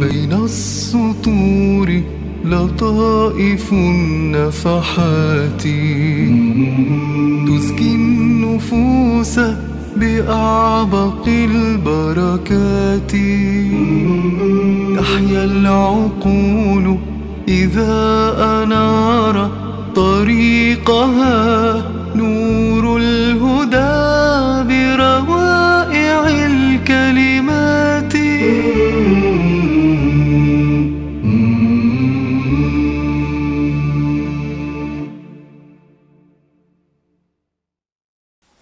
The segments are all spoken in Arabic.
بين السطور لطائف النفحات تزكي النفوس بأعبق البركات تحيا العقول إذا أنار طريقها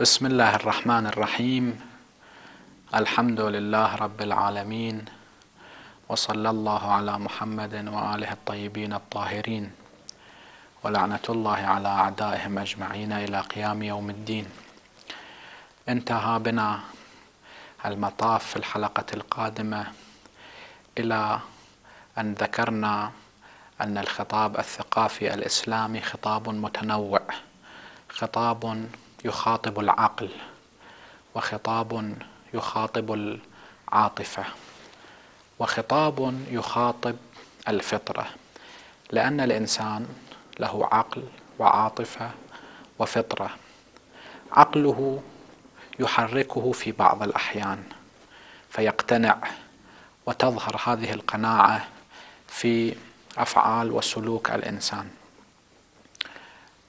بسم الله الرحمن الرحيم. الحمد لله رب العالمين. وصلى الله على محمد وآله الطيبين الطاهرين. ولعنة الله على أعدائهم أجمعين إلى قيام يوم الدين. انتهى بنا المطاف في الحلقة القادمة إلى أن ذكرنا أن الخطاب الثقافي الإسلامي خطاب متنوع خطاب يخاطب العقل وخطاب يخاطب العاطفة وخطاب يخاطب الفطرة لأن الإنسان له عقل وعاطفة وفطرة. عقله يحركه في بعض الأحيان فيقتنع وتظهر هذه القناعة في أفعال وسلوك الإنسان.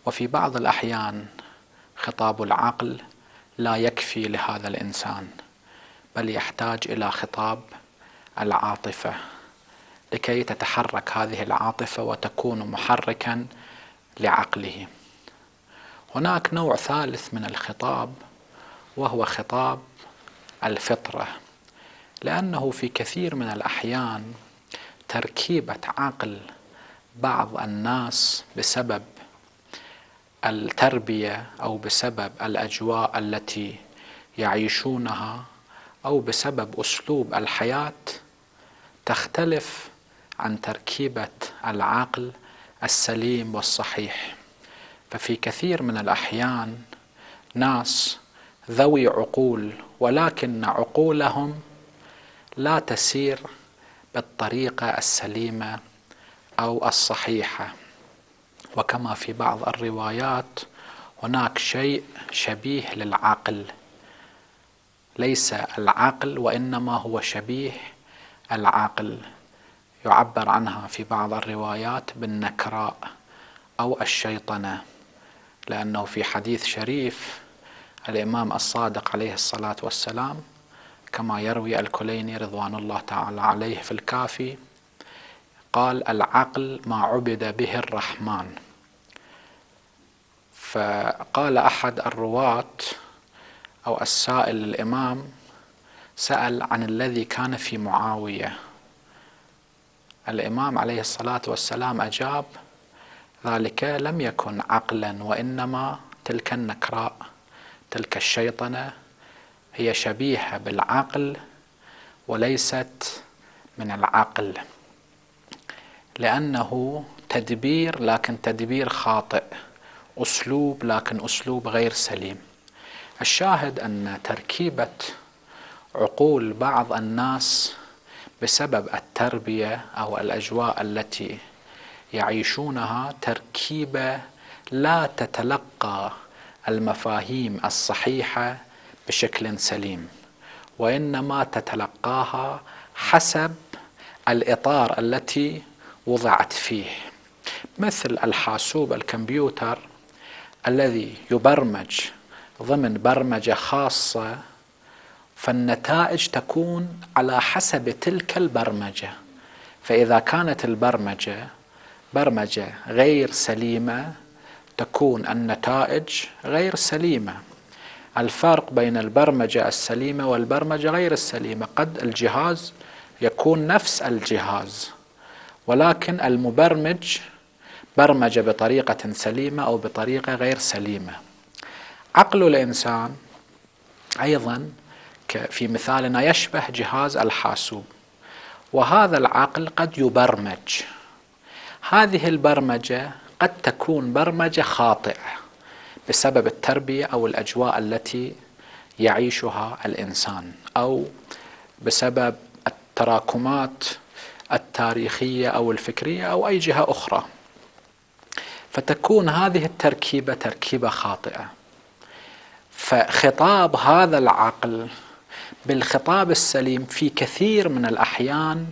وفي بعض الأحيان خطاب العقل لا يكفي لهذا الإنسان بل يحتاج إلى خطاب العاطفة. لكي تتحرك هذه العاطفة وتكون محركا لعقله. هناك نوع ثالث من الخطاب وهو خطاب الفطرة. لأنه في كثير من الأحيان تركيبة عقل بعض الناس بسبب التربية أو بسبب الأجواء التي يعيشونها أو بسبب أسلوب الحياة تختلف عن تركيبة العقل السليم والصحيح. ففي كثير من الأحيان ناس ذوي عقول ولكن عقولهم لا تسير بالطريقة السليمة أو الصحيحة. وكما في بعض الروايات هناك شيء شبيه للعقل. ليس العقل وإنما هو شبيه العقل. يعبر عنها في بعض الروايات بالنكراء أو الشيطنة لأنه في حديث شريف الإمام الصادق عليه الصلاة والسلام كما يروي الكليني رضوان الله تعالى عليه في الكافي قال العقل ما عبد به الرحمن. فقال أحد الرواة أو السائل للامام سأل عن الذي كان في معاوية. الإمام عليه الصلاة والسلام أجاب ذلك لم يكن عقلا وإنما تلك النكراء تلك الشيطنة هي شبيهة بالعقل وليست من العقل لأنه تدبير لكن تدبير خاطئ. أسلوب لكن أسلوب غير سليم. الشاهد أن تركيبة عقول بعض الناس بسبب التربية أو الأجواء التي يعيشونها تركيبة لا تتلقى المفاهيم الصحيحة بشكل سليم وإنما تتلقاها حسب الإطار التي وضعت فيه. مثل الحاسوب الكمبيوتر الذي يبرمج ضمن برمجة خاصة فالنتائج تكون على حسب تلك البرمجة. فإذا كانت البرمجة برمجة غير سليمة تكون النتائج غير سليمة. الفرق بين البرمجة السليمة والبرمجة غير السليمة. قد الجهاز يكون نفس الجهاز ولكن المبرمج برمج بطريقة سليمة أو بطريقة غير سليمة. عقل الإنسان أيضا في مثالنا يشبه جهاز الحاسوب وهذا العقل قد يبرمج. هذه البرمجة قد تكون برمجة خاطئة بسبب التربية أو الأجواء التي يعيشها الإنسان أو بسبب التراكمات التاريخية أو الفكرية أو أي جهة أخرى. فتكون هذه التركيبة تركيبة خاطئة. فخطاب هذا العقل بالخطاب السليم في كثير من الأحيان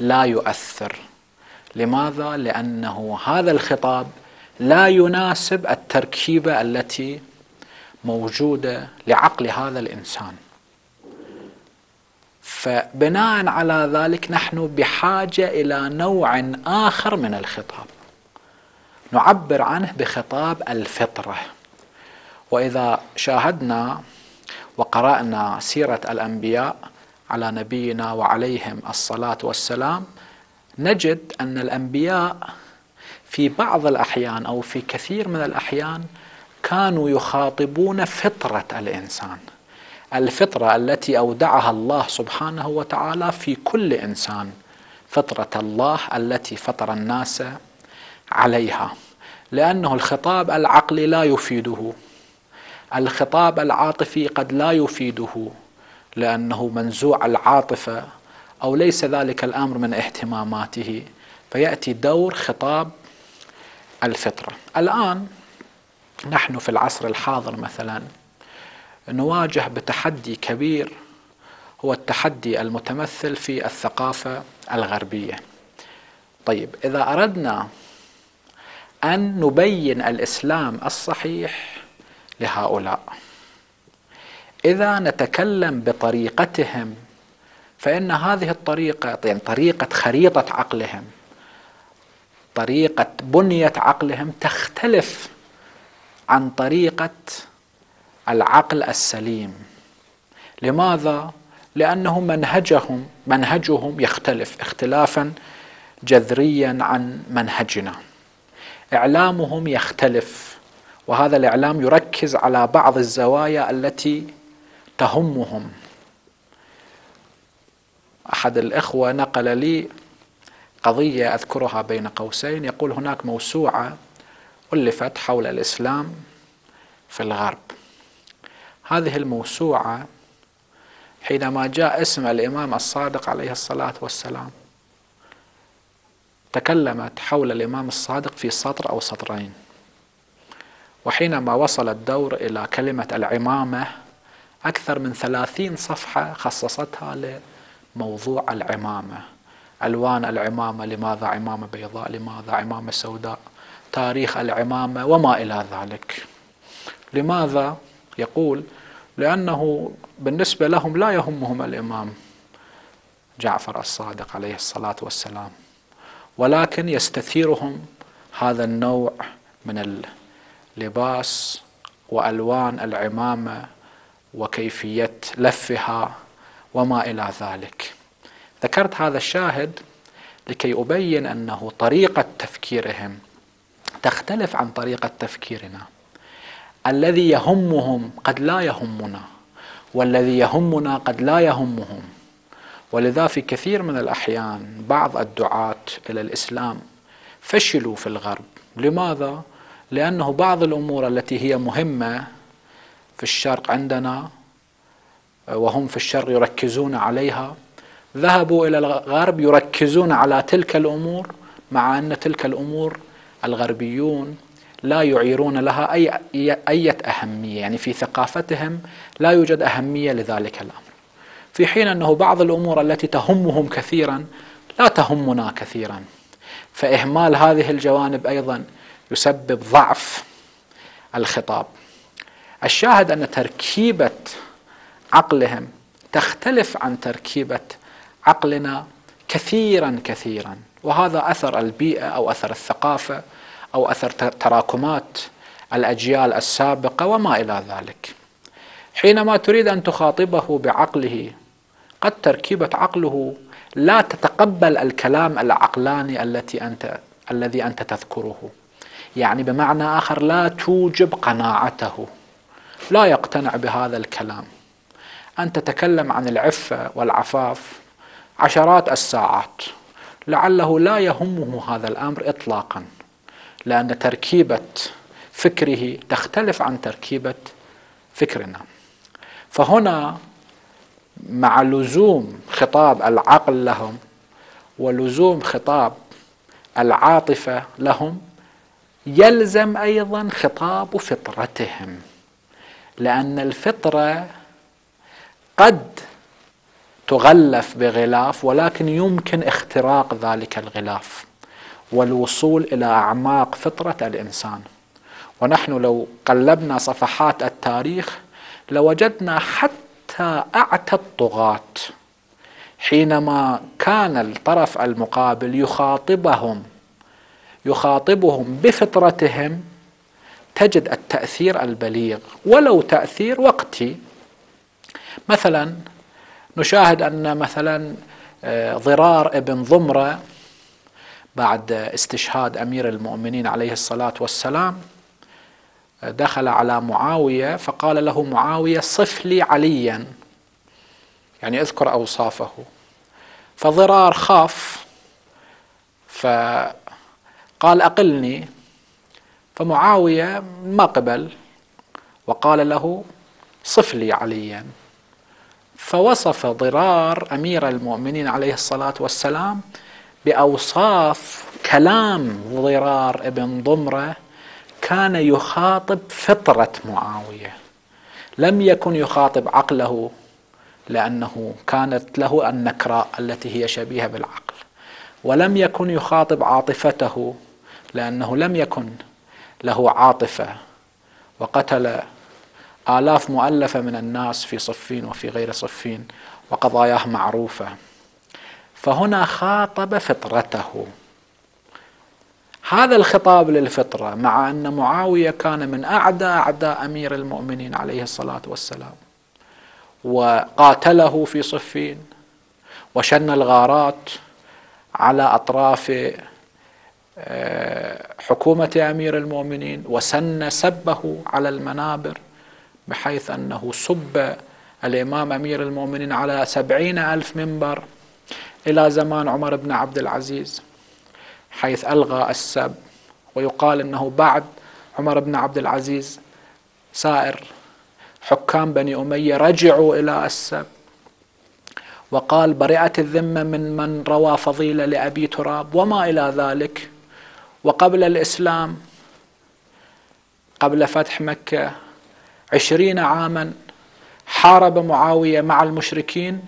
لا يؤثر. لماذا؟ لأنه هذا الخطاب لا يناسب التركيبة التي موجودة لعقل هذا الإنسان. فبناء على ذلك نحن بحاجة إلى نوع آخر من الخطاب. نعبر عنه بخطاب الفطرة. وإذا شاهدنا وقرأنا سيرة الأنبياء على نبينا وعليهم الصلاة والسلام نجد أن الأنبياء في بعض الأحيان أو في كثير من الأحيان كانوا يخاطبون فطرة الإنسان. الفطرة التي أودعها الله سبحانه وتعالى في كل إنسان فطرة الله التي فطر الناس عليها لأنه الخطاب العقلي لا يفيده. الخطاب العاطفي قد لا يفيده لأنه منزوع العاطفة أو ليس ذلك الأمر من اهتماماته. فيأتي دور خطاب الفطرة. الآن نحن في العصر الحاضر مثلا نواجه بتحدي كبير هو التحدي المتمثل في الثقافة الغربية. طيب إذا أردنا أن نبين الإسلام الصحيح لهؤلاء. إذا نتكلم بطريقتهم فإن هذه الطريقة يعني طريقة خريطة عقلهم طريقة بنية عقلهم تختلف عن طريقة العقل السليم. لماذا؟ لأنه منهجهم منهجهم يختلف اختلافا جذريا عن منهجنا. إعلامهم يختلف وهذا الإعلام يركز على بعض الزوايا التي تهمهم. أحد الإخوة نقل لي قضية أذكرها بين قوسين يقول هناك موسوعة ألفت حول الإسلام في الغرب. هذه الموسوعة حينما جاء اسم الإمام الصادق عليه الصلاة والسلام تكلمت حول الإمام الصادق في سطر أو سطرين. وحينما وصل الدور إلى كلمة العمامة أكثر من ثلاثين صفحة خصصتها لموضوع العمامة. ألوان العمامة لماذا عمامة بيضاء لماذا عمامة سوداء تاريخ العمامة وما إلى ذلك. لماذا؟ يقول لأنه بالنسبة لهم لا يهمهم الإمام جعفر الصادق عليه الصلاة والسلام. ولكن يستثيرهم هذا النوع من لباس وألوان العمامة وكيفية لفها وما إلى ذلك. ذكرت هذا الشاهد لكي أبين أنه طريقة تفكيرهم تختلف عن طريقة تفكيرنا. الذي يهمهم قد لا يهمنا والذي يهمنا قد لا يهمهم. ولذا في كثير من الأحيان بعض الدعاة إلى الإسلام فشلوا في الغرب. لماذا؟ لأنه بعض الأمور التي هي مهمة في الشرق عندنا وهم في الشرق يركزون عليها ذهبوا إلى الغرب يركزون على تلك الأمور مع أن تلك الأمور الغربيون لا يعيرون لها أي أي أهمية. يعني في ثقافتهم لا يوجد أهمية لذلك الأمر. في حين أنه بعض الأمور التي تهمهم كثيرا لا تهمنا كثيرا. فإهمال هذه الجوانب أيضا يسبب ضعف الخطاب. الشاهد أن تركيبة عقلهم تختلف عن تركيبة عقلنا كثيرا كثيرا وهذا أثر البيئة أو أثر الثقافة أو أثر تراكمات الأجيال السابقة وما إلى ذلك. حينما تريد أن تخاطبه بعقله قد تركيبة عقله لا تتقبل الكلام العقلاني التي انت الذي أنت تذكره. يعني بمعنى آخر لا توجب قناعته لا يقتنع بهذا الكلام. أن تتكلم عن العفة والعفاف عشرات الساعات. لعله لا يهمه هذا الأمر اطلاقا لأن تركيبة فكره تختلف عن تركيبة فكرنا. فهنا مع لزوم خطاب العقل لهم ولزوم خطاب العاطفة لهم يلزم أيضا خطاب فطرتهم لأن الفطرة قد تغلف بغلاف ولكن يمكن اختراق ذلك الغلاف والوصول إلى أعماق فطرة الإنسان. ونحن لو قلبنا صفحات التاريخ لوجدنا حتى أعتى الطغاة. حينما كان الطرف المقابل يخاطبهم يخاطبهم بفطرتهم تجد التأثير البليغ. ولو تأثير وقتي. مثلا نشاهد أن مثلا آه، ضرار ابن ضمرة بعد استشهاد أمير المؤمنين عليه الصلاة والسلام دخل على معاوية فقال له معاوية صف لي عليا. يعني أذكر أوصافه. فضرار خاف. فقال أقلني. فمعاوية ما قبل. وقال له صف لي عليا. فوصف ضرار أمير المؤمنين عليه الصلاة والسلام بأوصاف كلام ضرار ابن ضمرة كان يخاطب فطرة معاوية. لم يكن يخاطب عقله لأنه كانت له النكراء التي هي شبيهة بالعقل. ولم يكن يخاطب عاطفته لأنه لم يكن له عاطفة. وقتل آلاف مؤلفة من الناس في صفين وفي غير صفين وقضاياه معروفة. فهنا خاطب فطرته. هذا الخطاب للفطرة مع أن معاوية كان من أعدى أعداء أمير المؤمنين عليه الصلاة والسلام. وقاتله في صفين وشن الغارات على أطراف آه، حكومة أمير المؤمنين وسن سبه على المنابر بحيث أنه سب الإمام أمير المؤمنين على سبعين ألف منبر إلى زمان عمر بن عبد العزيز. حيث ألغى السب ويقال أنه بعد عمر بن عبد العزيز سائر حكام بني أمية رجعوا إلى السب وقال برئت الذمة من من روى فضيلة لأبي تراب وما إلى ذلك. وقبل الإسلام قبل فتح مكة عشرين عاما حارب معاوية مع المشركين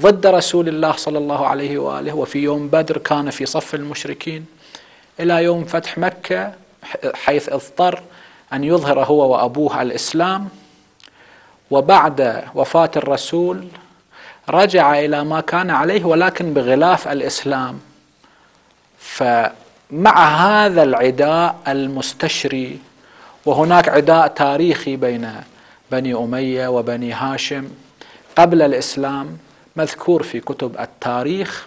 ضد رسول الله صلى الله عليه وآله وفي يوم بدر كان في صف المشركين. إلى يوم فتح مكة حيث اضطر أن يظهر هو وأبوه الإسلام. وبعد وفاة الرسول رجع إلى ما كان عليه ولكن بغلاف الإسلام. فمع هذا العداء المستشري وهناك عداء تاريخي بين بني أمية وبني هاشم قبل الإسلام مذكور في كتب التاريخ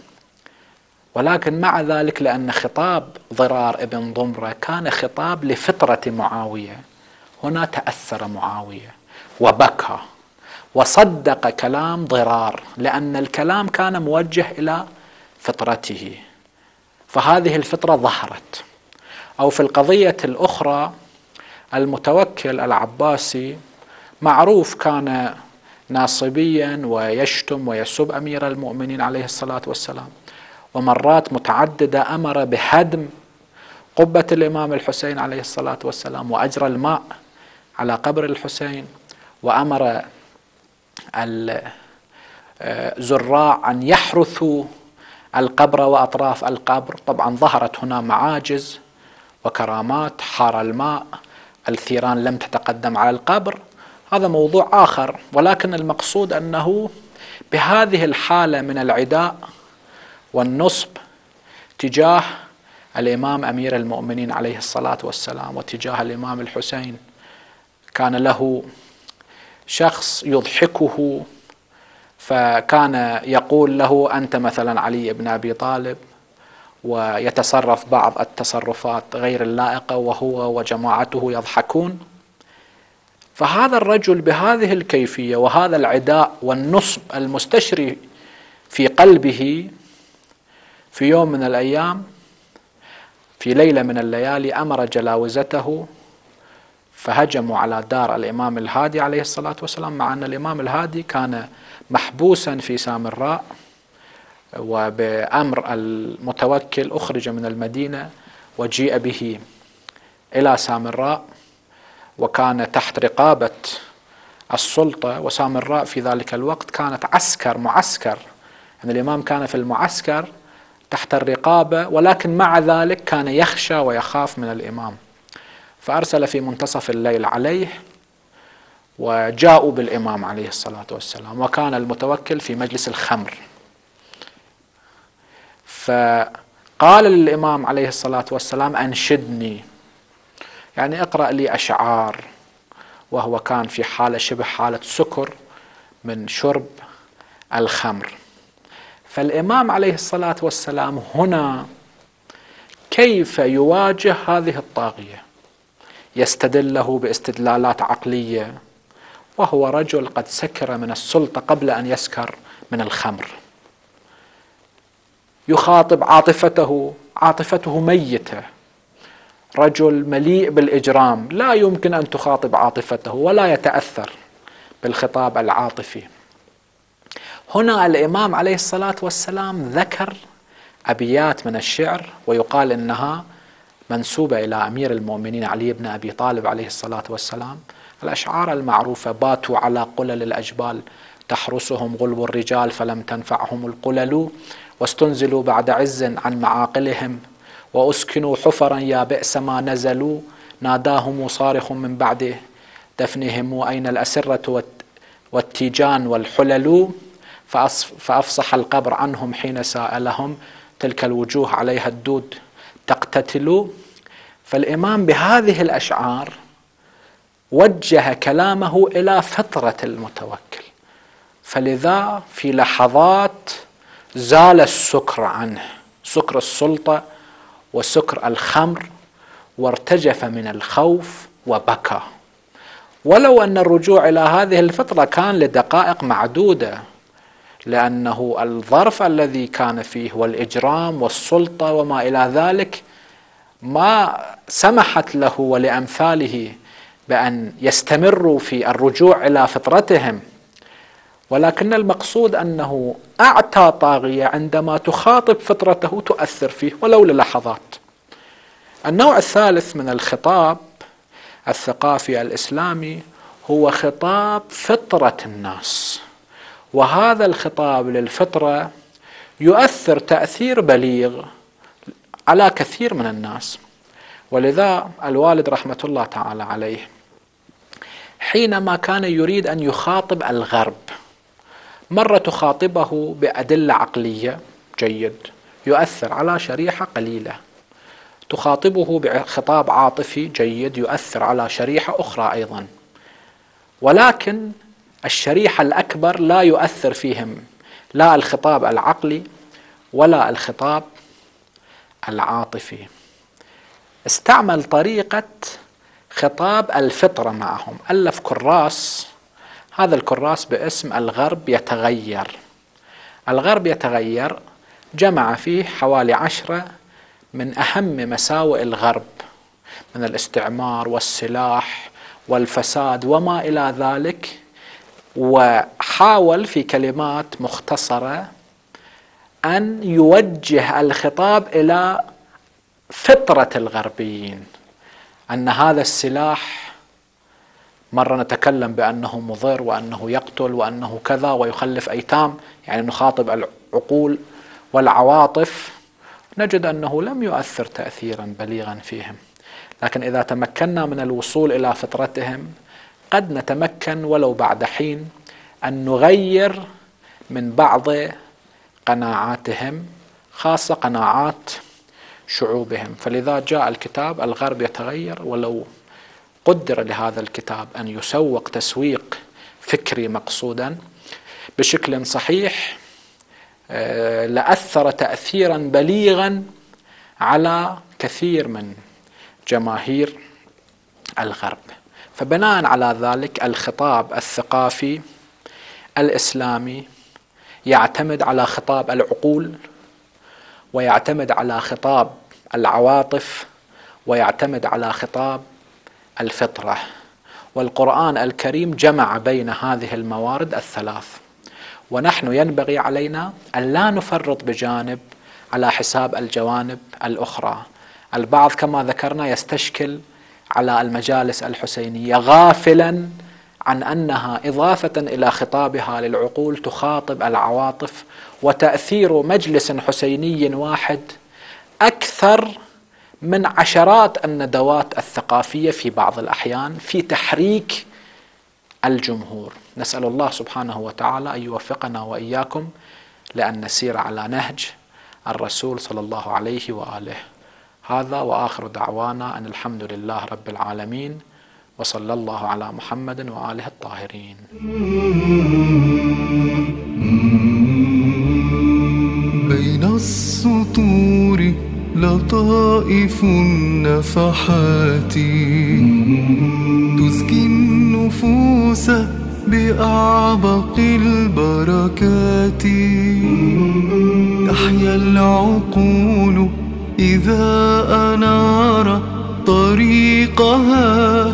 ولكن مع ذلك لأن خطاب ضرار ابن ضمرة كان خطاب لفطرة معاوية هنا تأثر معاوية وبكى وصدق كلام ضرار لأن الكلام كان موجه إلى فطرته. فهذه الفطرة ظهرت. أو في القضية الأخرى المتوكل العباسي معروف كان ناصبيا ويشتم ويسب أمير المؤمنين عليه الصلاة والسلام. ومرات متعددة أمر بهدم قبة الإمام الحسين عليه الصلاة والسلام وأجرى الماء على قبر الحسين وأمر الزراع أن يحرثوا القبر وأطراف القبر. طبعا ظهرت هنا معاجز وكرامات حار الماء الثيران لم تتقدم على القبر. هذا موضوع آخر ولكن المقصود أنه بهذه الحالة من العداء والنصب تجاه الإمام أمير المؤمنين عليه الصلاة والسلام وتجاه الإمام الحسين كان له شخص يضحكه فكان يقول له أنت مثلا علي بن أبي طالب ويتصرف بعض التصرفات غير اللائقة وهو وجماعته يضحكون. فهذا الرجل بهذه الكيفية وهذا العداء والنصب المستشري في قلبه في يوم من الأيام في ليلة من الليالي أمر جلاوزته فهجموا على دار الإمام الهادي عليه الصلاة والسلام مع أن الإمام الهادي كان محبوسا في سامراء وبأمر المتوكل أخرج من المدينة وجيء به إلى سامراء وكان تحت رقابة السلطة وسامراء في ذلك الوقت كانت عسكر معسكر. يعني الإمام كان في المعسكر تحت الرقابة ولكن مع ذلك كان يخشى ويخاف من الإمام. فأرسل في منتصف الليل عليه وجاءوا بالإمام عليه الصلاة والسلام وكان المتوكل في مجلس الخمر. فقال للإمام عليه الصلاة والسلام أنشدني. يعني اقرأ لي أشعار وهو كان في حالة شبه حالة سكر من شرب الخمر. فالإمام عليه الصلاة والسلام هنا كيف يواجه هذه الطاغية؟ يستدل له باستدلالات عقلية وهو رجل قد سكر من السلطة قبل أن يسكر من الخمر. يخاطب عاطفته عاطفته ميتة. رجل مليء بالإجرام لا يمكن أن تخاطب عاطفته ولا يتأثر بالخطاب العاطفي. هنا الإمام عليه الصلاة والسلام ذكر أبيات من الشعر ويقال إنها منسوبة إلى أمير المؤمنين علي بن أبي طالب عليه الصلاة والسلام. الأشعار المعروفة باتوا على قلل الأجبال تحرسهم غلب الرجال فلم تنفعهم القلل واستنزلوا بعد عز عن معاقلهم. وأسكنوا حفرا يا بئس ما نزلوا. ناداهم صارخ من بعد دفنهم. أين الأسرة والتيجان والحلل فأفصح القبر عنهم حين سألهم. تلك الوجوه عليها الدود تقتتل فالإمام بهذه الأشعار وجه كلامه إلى فطرة المتوكل. فلذا في لحظات زال السكر عنه سكر السلطة وسكر الخمر وارتجف من الخوف وبكى. ولو أن الرجوع إلى هذه الفطرة كان لدقائق معدودة لأنه الظرف الذي كان فيه والإجرام والسلطة وما إلى ذلك ما سمحت له ولأمثاله بأن يستمروا في الرجوع إلى فطرتهم. ولكن المقصود أنه اعتى طاغية عندما تخاطب فطرته تؤثر فيه ولو للحظات. النوع الثالث من الخطاب الثقافي الإسلامي هو خطاب فطرة الناس. وهذا الخطاب للفطرة يؤثر تأثير بليغ على كثير من الناس. ولذا الوالد رحمة الله تعالى عليه حينما كان يريد أن يخاطب الغرب مرة تخاطبه بأدلة عقلية جيد يؤثر على شريحة قليلة. تخاطبه بخطاب عاطفي جيد يؤثر على شريحة أخرى أيضا. ولكن الشريحة الأكبر لا يؤثر فيهم لا الخطاب العقلي ولا الخطاب العاطفي. استعمل طريقة خطاب الفطرة معهم. ألف كراس هذا الكراس باسم الغرب يتغير. الغرب يتغير جمع فيه حوالي عشرة من أهم مساوئ الغرب من الاستعمار والسلاح والفساد وما إلى ذلك وحاول في كلمات مختصرة أن يوجه الخطاب إلى فطرة الغربيين أن هذا السلاح مرة نتكلم بأنه مضر وأنه يقتل وأنه كذا ويخلف أيتام يعني نخاطب العقول والعواطف نجد أنه لم يؤثر تأثيرا بليغا فيهم. لكن إذا تمكنا من الوصول إلى فطرتهم قد نتمكن ولو بعد حين أن نغير من بعض قناعاتهم خاصة قناعات شعوبهم. فلذا جاء الكتاب الغرب يتغير ولو قدر لهذا الكتاب أن يسوق تسويق فكري مقصودا بشكل صحيح آه، لأثر تاثيرا بليغا على كثير من جماهير الغرب. فبناء على ذلك الخطاب الثقافي الإسلامي يعتمد على خطاب العقول ويعتمد على خطاب العواطف ويعتمد على خطاب الفطرة. والقرآن الكريم جمع بين هذه الموارد الثلاث. ونحن ينبغي علينا أن لا نفرط بجانب على حساب الجوانب الأخرى. البعض كما ذكرنا يستشكل على المجالس الحسينية غافلا عن أنها إضافة إلى خطابها للعقول تخاطب العواطف وتأثير مجلس حسيني واحد أكثر من عشرات الندوات الثقافية في بعض الأحيان في تحريك الجمهور. نسأل الله سبحانه وتعالى أن يوفقنا وإياكم لأن نسير على نهج الرسول صلى الله عليه وآله. هذا وآخر دعوانا أن الحمد لله رب العالمين وصلى الله على محمد وآله الطاهرين. بين السطور لطائف النفحات. تزكي النفوس بأعبق البركات. تحيا العقول إذا أنار طريقها